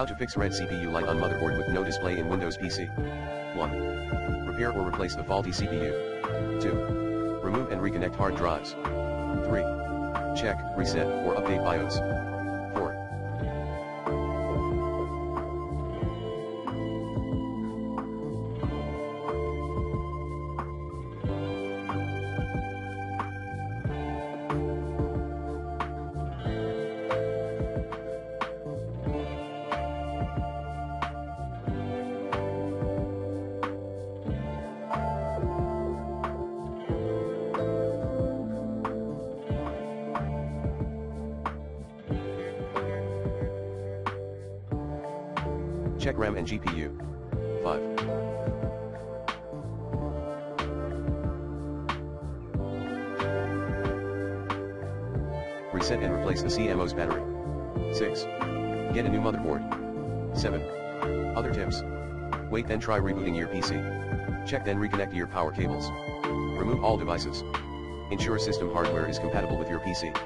How to fix red CPU light on motherboard with no display in Windows PC. 1. Repair or replace the faulty CPU. 2. Remove and reconnect hard drives. 3. Check, reset, or update BIOS. Check RAM and GPU. 5. Reset and replace the CMOS battery. 6. Get a new motherboard. 7. Other tips. Wait then try rebooting your PC. Check then reconnect your power cables. Remove all devices. Ensure system hardware is compatible with your PC.